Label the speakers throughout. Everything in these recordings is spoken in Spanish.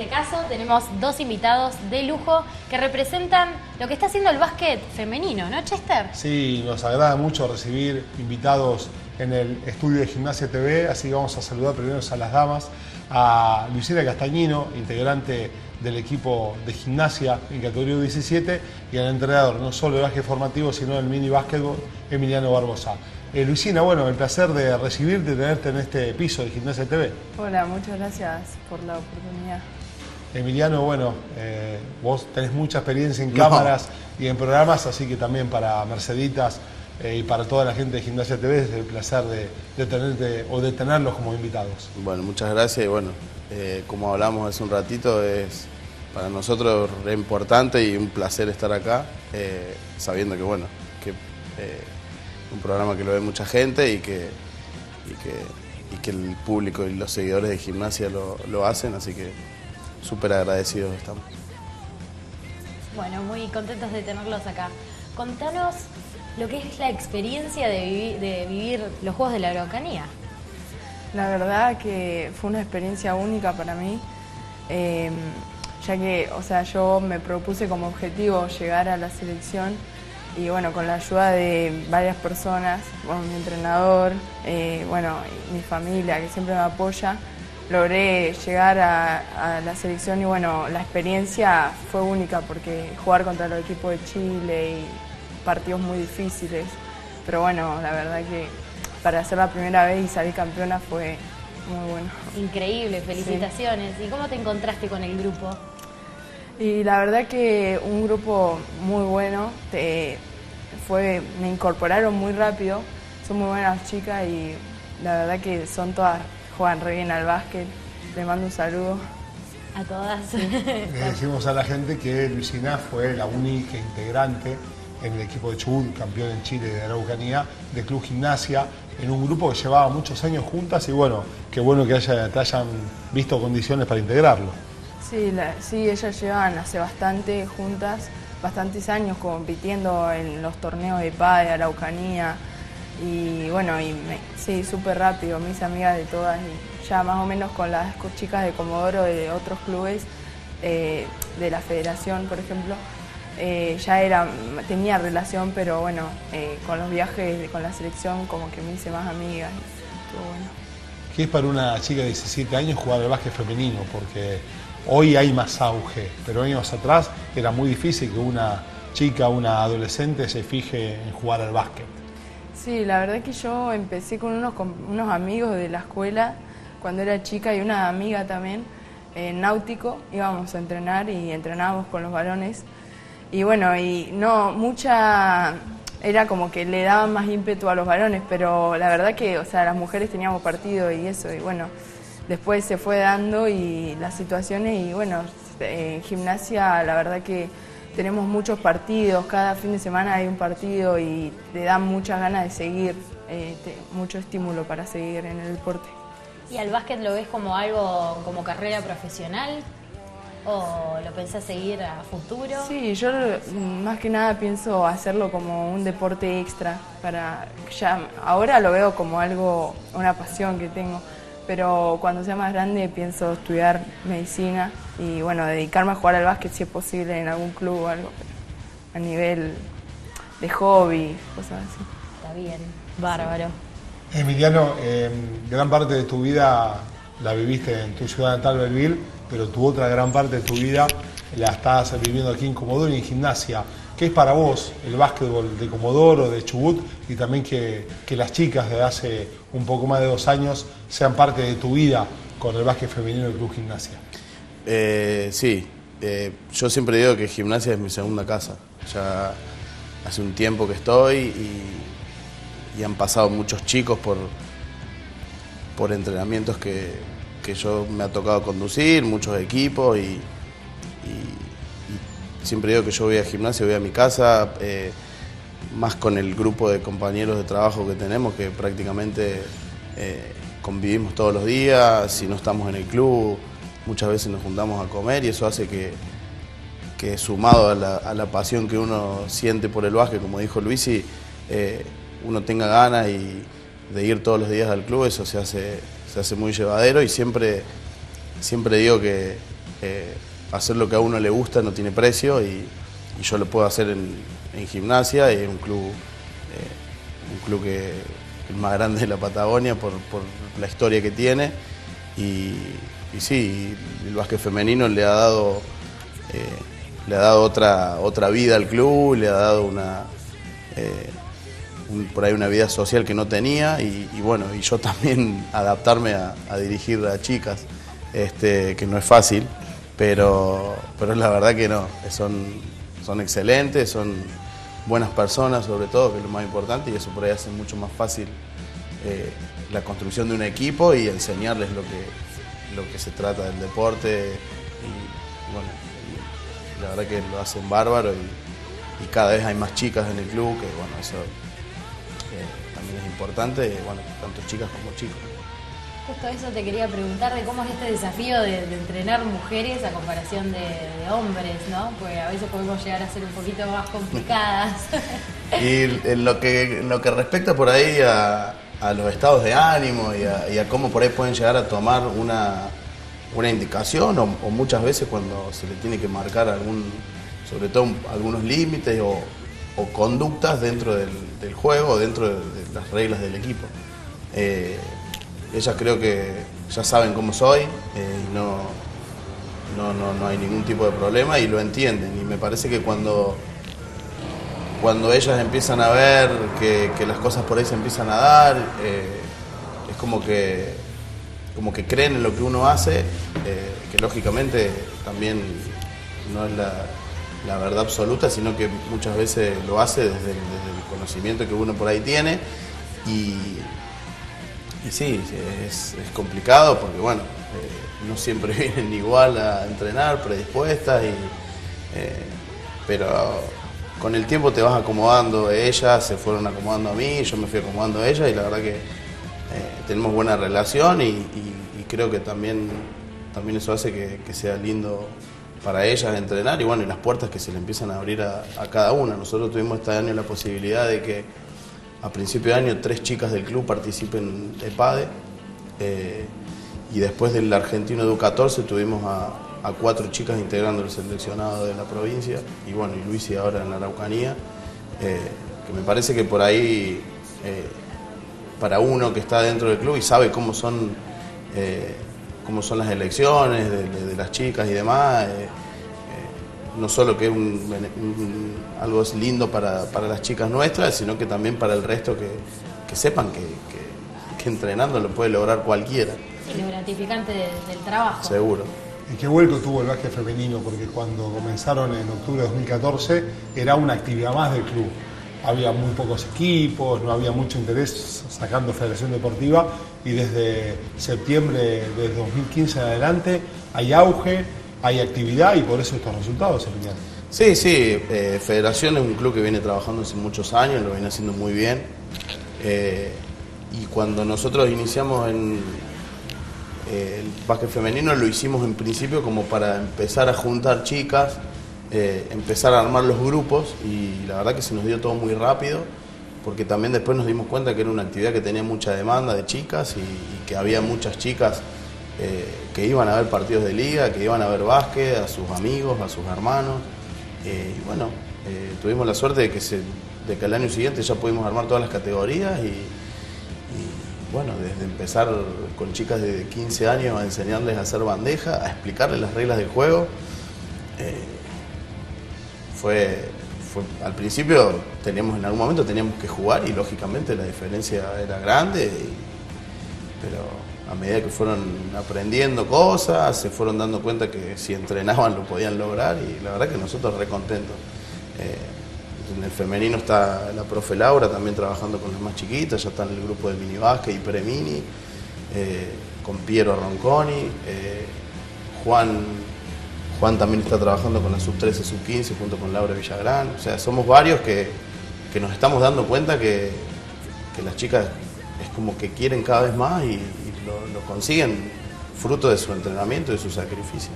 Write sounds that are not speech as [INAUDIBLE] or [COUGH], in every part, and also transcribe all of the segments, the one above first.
Speaker 1: este caso tenemos dos invitados de lujo que representan lo que está haciendo el básquet femenino, ¿no, Chester?
Speaker 2: Sí, nos agrada mucho recibir invitados en el estudio de Gimnasia TV, así que vamos a saludar primero a las damas, a Luciana Castañino, integrante del equipo de gimnasia en categoría 17 y al entrenador, no solo de básquet formativo, sino del mini básquetbol, Emiliano Barbosa. Eh, Luisina, bueno, el placer de recibirte y tenerte en este piso de Gimnasia TV.
Speaker 3: Hola, muchas gracias por la oportunidad.
Speaker 2: Emiliano, bueno, eh, vos tenés mucha experiencia en cámaras y en programas, así que también para Merceditas eh, y para toda la gente de Gimnasia TV es el placer de, tenerte o de tenerlos como invitados.
Speaker 4: Bueno, muchas gracias y bueno, como hablamos hace un ratito, es para nosotros re importante y un placer estar acá, sabiendo que bueno, que un programa que lo ve mucha gente y que, y que, el público y los seguidores de gimnasia lo, hacen, así que súper agradecidos estamos.
Speaker 1: Bueno, muy contentos de tenerlos acá. Contanos lo que es la experiencia de, vivir, los Juegos de la Araucanía.
Speaker 3: La verdad que fue una experiencia única para mí, em, ya que, o sea, yo me propuse como objetivo llegar a la selección y bueno, con la ayuda de varias personas, mi entrenador, eh, bueno, mi familia que siempre me apoya, logré llegar a, la selección y bueno, la experiencia fue única porque jugar contra el equipo de Chile y partidos muy difíciles, pero bueno, la verdad que para ser la primera vez y salir campeona fue muy bueno.
Speaker 1: Increíble, felicitaciones. ¿Y cómo te encontraste con el grupo?
Speaker 3: Y la verdad que un grupo muy bueno, fue, me incorporaron muy rápido, son muy buenas chicas y la verdad que son todas, juegan re bien al básquet. Les mando un saludo.
Speaker 1: A todas. [LAUGHS]
Speaker 2: Le decimos a la gente que Luisina fue la única integrante en el equipo de Chubut, campeón en Chile de Araucanía, de Club Gimnasia, en un grupo que llevaba muchos años juntas y bueno, qué bueno que haya, te hayan visto condiciones para integrarlo.
Speaker 3: Sí, sí, ellas llevan hace bastante juntas, bastantes años compitiendo en los torneos de PA, de Araucanía. Y bueno, y sí, súper rápido, mis amigas de todas, y ya más o menos con las chicas de Comodoro de otros clubes, eh, de la federación, por ejemplo, eh, ya era, tenía relación, pero bueno, eh, con los viajes, con la selección, como que me hice más amigas. bueno.
Speaker 2: ¿Qué es para una chica de 17 años jugar al básquet femenino? Porque Hoy hay más auge, pero años atrás era muy difícil que una chica, una adolescente se fije en jugar al básquet.
Speaker 3: Sí, la verdad que yo empecé con unos, unos amigos de la escuela cuando era chica y una amiga también, en náutico, íbamos a entrenar y entrenábamos con los varones. Y bueno, y no, mucha, era como que le daban más ímpetu a los varones, pero la verdad que, o sea, las mujeres teníamos partido y eso, y bueno, después se fue dando y las situaciones y bueno, en gimnasia la verdad que tenemos muchos partidos, cada fin de semana hay un partido y te dan muchas ganas de seguir, eh, mucho estímulo para seguir en el deporte.
Speaker 1: ¿Y al básquet lo ves como algo, como carrera profesional? ¿O lo pensás seguir a futuro?
Speaker 3: Sí, yo más que nada pienso hacerlo como un deporte extra para ya ahora lo veo como algo, una pasión que tengo pero cuando sea más grande pienso estudiar medicina y bueno, dedicarme a jugar al básquet si es posible en algún club o algo, a nivel de hobby, cosas así.
Speaker 1: Está bien, bárbaro.
Speaker 2: Emiliano, em, gran parte de tu vida la viviste en tu ciudad natal, Belville, pero tu otra gran parte de tu vida la estás viviendo aquí en Comodoro y en gimnasia. ¿Qué es para vos el básquetbol de Comodoro, de Chubut y también que, las chicas de hace un poco más de dos años sean parte de tu vida con el básquet femenino del Club Gimnasia?
Speaker 4: Eh, sí, eh, yo siempre digo que gimnasia es mi segunda casa. Ya hace un tiempo que estoy y, han pasado muchos chicos por, por entrenamientos que, yo me ha tocado conducir, muchos equipos y Siempre digo que yo voy a gimnasia, voy a mi casa, eh, más con el grupo de compañeros de trabajo que tenemos, que prácticamente eh, convivimos todos los días, si no estamos en el club, muchas veces nos juntamos a comer y eso hace que, que sumado a la, pasión que uno siente por el básquet, como dijo Luisi, eh, uno tenga ganas y de ir todos los días al club, eso se hace, se hace muy llevadero y siempre, siempre digo que eh, hacer lo que a uno le gusta no tiene precio y, yo lo puedo hacer en, gimnasia y en un club, eh, un club que el más grande de la Patagonia por, la historia que tiene. Y, sí, el básquet femenino le ha dado eh, le ha dado otra, otra vida al club, le ha dado una, eh, por ahí una vida social que no tenía y, bueno, y yo [LAUGHS] también adaptarme a, a dirigir a chicas, este, que no es fácil, pero, pero la verdad que no, son, son excelentes, son buenas personas sobre todo, que es lo más importante y eso por ahí hace mucho más fácil eh, la construcción de un equipo y enseñarles lo que, lo que se trata del deporte y bueno, la verdad que lo hacen bárbaro y, cada vez hay más chicas en el club, que bueno, eso eh, también es importante, bueno, tanto chicas como chicos.
Speaker 1: Justo eso te quería preguntar de cómo es este desafío de, entrenar mujeres a comparación de, hombres, ¿no? Porque a veces podemos llegar a ser un poquito más complicadas. [LAUGHS]
Speaker 4: Y en lo que, lo que respecta por ahí a, los estados de ánimo y a, cómo por ahí pueden llegar a tomar una, una indicación o, muchas veces cuando se le tiene que marcar algún, sobre todo un- algunos límites o, conductas dentro del, del juego, dentro de, de las reglas del equipo. Eh, ellas creo que ya saben cómo soy eh, y no, no, no, no hay ningún tipo de problema y lo entienden. Y me parece que cuando cuando ellas empiezan a ver que, las cosas por ahí se empiezan a dar, eh, es como que, como que creen en lo que uno hace, eh, que lógicamente también no es la, verdad absoluta, sino que muchas veces lo hace desde, desde el conocimiento que uno por ahí tiene. Y, y sí, es, complicado porque, bueno, eh, no siempre [LAUGHS] vienen igual a entrenar, predispuestas, y, eh, pero con el tiempo te vas acomodando. Ellas se fueron acomodando a mí, yo me fui acomodando a ellas y la verdad que eh, tenemos buena relación y, creo que también, también eso hace que, sea lindo para ellas entrenar y bueno, y las puertas que se le empiezan a abrir a cada una. Nosotros tuvimos este año la posibilidad de que a principio de año tres chicas del club participen de PADE eh, y después del argentino Edu 14 tuvimos a, cuatro chicas integrando el seleccionado de la provincia y bueno, y Luis y ahora en la Araucanía, eh, que me parece que por ahí eh, para uno que está dentro del club y sabe cómo son, cómo son las elecciones de, de- de las chicas y demás, no solo que es un, bene- un- algo es lindo para, para las chicas nuestras, sino que también para el resto que, que sepan que, que- que entrenando lo puede lograr cualquiera,
Speaker 1: Sí, lo gratificante de- del trabajo.
Speaker 4: seguro.
Speaker 2: ¿Y qué vuelco tuvo el básquet femenino? Porque cuando comenzaron en octubre de 2014 era una actividad más del club. Había muy pocos equipos, no había mucho interés sacando Federación Deportiva y desde septiembre de 2015 en adelante hay auge, hay actividad y por eso estos resultados, Emiliano.
Speaker 4: Sí, sí, eh, Federación es un club que viene trabajando hace muchos años, lo viene haciendo muy bien. Eh, y cuando nosotros iniciamos eh, el básquet femenino, lo hicimos en principio como para empezar a juntar chicas, empezar a armar los grupos y la verdad que se nos dio todo muy rápido, porque también después nos dimos cuenta que era una actividad que tenía mucha demanda de chicas y que había muchas chicas eh, que iban a ver partidos de liga, que iban a ver básquet, a sus amigos, a sus hermanos. Eh, y bueno, eh, tuvimos la suerte de que, se, al año siguiente ya pudimos armar todas las categorías y, bueno, desde empezar con chicas de 15 años a enseñarles a hacer bandeja, a explicarles las reglas del juego, fue, al principio teníamos en algún momento teníamos que jugar y lógicamente la diferencia era grande, pero a medida que fueron aprendiendo cosas, se fueron dando cuenta que si entrenaban lo podían lograr y la verdad que nosotros re contentos. Eh, en el femenino está la profe Laura también trabajando con las más chiquitas, ya está en el grupo de mini y premini, eh, con Piero Ronconi, eh, Juan, Juan también está trabajando con la sub 13, sub 15 junto con Laura Villagrán, o sea, somos varios que, que nos estamos dando cuenta que, que las chicas es como que quieren cada vez más y lo, lo consiguen fruto de su entrenamiento y de su sacrificio.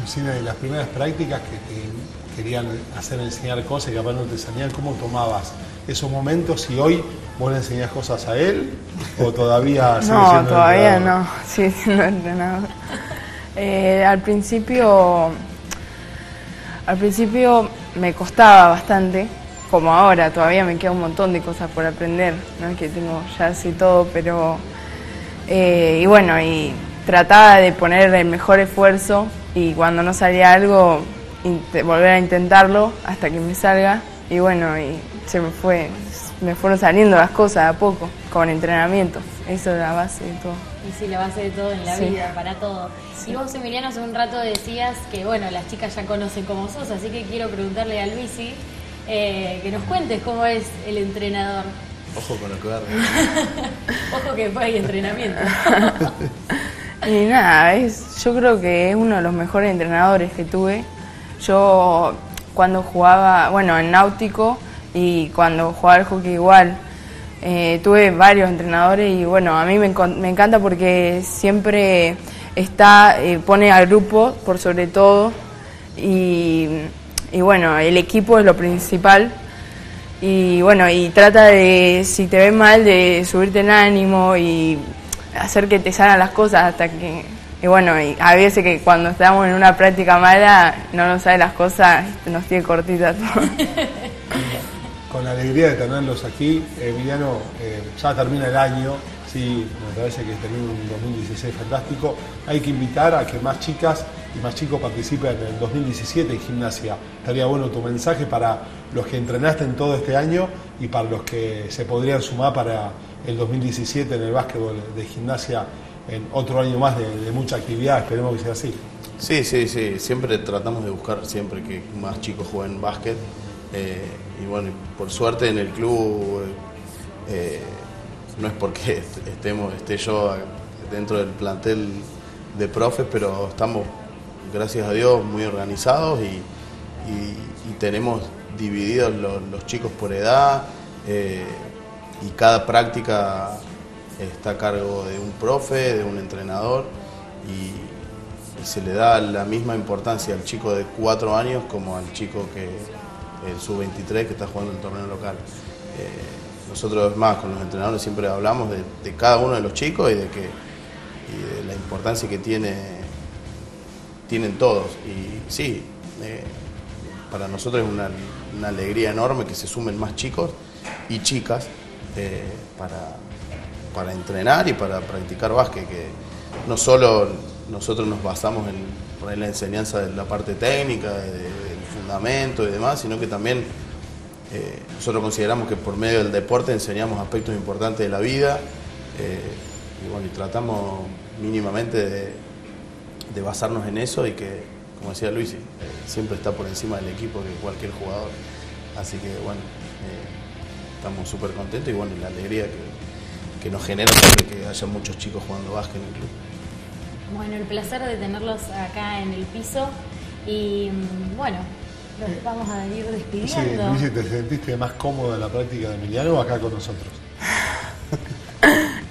Speaker 2: Lucina, de las primeras prácticas que te querían hacer enseñar cosas que capaz no te salían, ¿cómo tomabas esos momentos y hoy ¿Vos le enseñás cosas a él o todavía [LAUGHS]
Speaker 3: No, todavía no, [LAUGHS] sí, siendo entrenador. Eh, al principio, al principio me costaba bastante, como ahora, todavía me queda un montón de cosas por aprender, no es que tengo ya así todo, pero eh, y bueno, y trataba de poner el mejor esfuerzo y cuando no salía algo, volver a intentarlo hasta que me salga y bueno, y se me fue, me fueron saliendo las cosas a poco, con entrenamiento, eso es la base de todo.
Speaker 1: Y sí, la base de todo en la
Speaker 3: Sí.
Speaker 1: vida, para todo. Y vos, Emiliano, hace un rato decías que, bueno, las chicas ya conocen cómo sos, así que quiero preguntarle a Luisi eh, que nos cuentes cómo es el entrenador.
Speaker 4: Ojo con lo que va a [LAUGHS] reír.
Speaker 1: Ojo que después hay entrenamiento. [LAUGHS]
Speaker 3: Y nada, es, yo creo que es uno de los mejores entrenadores que tuve. Yo cuando jugaba, bueno, en náutico y cuando jugaba al hockey igual, eh, tuve varios entrenadores y bueno, a mí me, me encanta porque siempre está, eh, pone al grupo por sobre todo y, y bueno, el equipo es lo principal y bueno, y trata de, si te ves mal, de subirte el ánimo y hacer que te salgan las cosas hasta que... Y bueno, y a veces que cuando estamos en una práctica mala, no nos salen las cosas, nos tiene cortita todo.
Speaker 2: Con la alegría de tenerlos aquí, Emiliano, eh, ya termina el año, sí, me parece que termina un 2016 fantástico. Hay que invitar a que más chicas y más chicos participen en el 2017 en gimnasia. Estaría bueno tu mensaje para los que entrenaste en todo este año y para los que se podrían sumar para el 2017 en el básquetbol de gimnasia en otro año más de, mucha actividad. Esperemos que sea así.
Speaker 4: Sí, sí, sí. Siempre tratamos de buscar siempre que más chicos jueguen básquet. Eh, y bueno, por suerte en el club, eh, no es porque est- [LAUGHS] estemos, esté yo dentro del plantel de profes, pero estamos, gracias a Dios, muy organizados y, tenemos divididos lo- los chicos por edad eh, y cada práctica está a cargo de un profe, de un entrenador y, se le da la misma importancia al chico de cuatro años como al chico que el sub-23 que está jugando el torneo local. Eh, nosotros más con los entrenadores siempre hablamos de, cada uno de los chicos y de que la importancia que tiene tienen todos. Y sí eh, para nosotros es una, alegría enorme que se sumen más chicos y chicas eh, para, para entrenar y para practicar básquet, que no solo nosotros nos basamos en poner la enseñanza de la parte técnica, de- de- del fundamento y demás, sino que también eh, nosotros consideramos que por medio del deporte enseñamos aspectos importantes de la vida eh, y bueno, tratamos mínimamente de, basarnos en eso y que, como decía Luis, eh, siempre está por encima del equipo que cualquier jugador. Así que bueno, estamos súper contentos y bueno, la alegría que, que nos genera que haya muchos chicos jugando básquet en el club.
Speaker 1: Bueno, el placer de tenerlos acá en el piso y mm, bueno, los vamos a ir
Speaker 2: Sí,
Speaker 1: despidiendo.
Speaker 2: Luis, ¿te sentiste más cómodo en la práctica de Emiliano o acá con nosotros? [LAUGHS]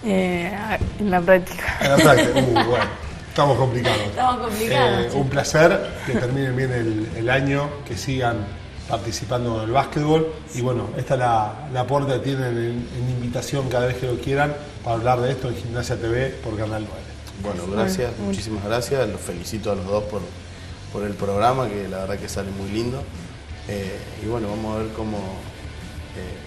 Speaker 3: Eh, en la práctica.
Speaker 2: En la práctica, uh, bueno, estamos complicados.
Speaker 1: Estamos complicados,
Speaker 2: Eh, un placer que terminen bien el, el año, que sigan participando en el básquetbol. Y bueno, esta es la, la puerta que tienen en, en invitación cada vez que lo quieran para hablar de esto en Gimnasia TV por Canal 9.
Speaker 4: Bueno, gracias, muchísimas gracias. Los felicito a los dos por, por el programa, que la verdad que sale muy lindo. Eh, y bueno, vamos a ver cómo. eh,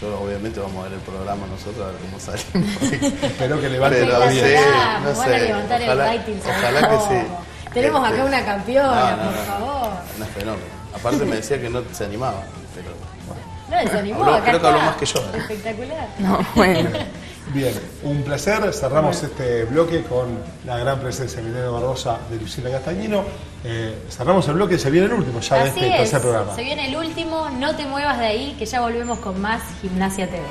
Speaker 4: yo, obviamente, vamos a ver el programa nosotros, a ver cómo salimos. [LAUGHS]
Speaker 2: Espero que levante
Speaker 4: Pero
Speaker 2: la.
Speaker 1: Espectacular,
Speaker 4: no
Speaker 1: nos van a
Speaker 4: sé,
Speaker 1: levantar
Speaker 4: ojalá-
Speaker 1: el rating. ¿sabes
Speaker 4: ojalá que sí.
Speaker 1: Tenemos
Speaker 4: Este,
Speaker 1: acá una campeona,
Speaker 4: no, no,
Speaker 1: por
Speaker 4: no.
Speaker 1: favor.
Speaker 4: Una fenómeno. Aparte me decía que no se animaba, pero bueno.
Speaker 1: No,
Speaker 4: Habló-
Speaker 1: acá
Speaker 4: creo que habló más que yo, ¿eh?
Speaker 1: Espectacular.
Speaker 3: No, bueno. [LAUGHS]
Speaker 2: Bien, un placer. Cerramos este bloque con la gran presencia de Emiliano Barbosa de Lucila Castañino. Eh, cerramos el bloque, se viene el último ya de
Speaker 1: Así
Speaker 2: este
Speaker 1: es,
Speaker 2: tercer programa.
Speaker 1: se viene el último, no te muevas de ahí, que ya volvemos con más Gimnasia TV.